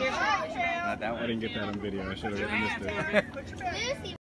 Not that one. I didn't get that on video. I should have missed it.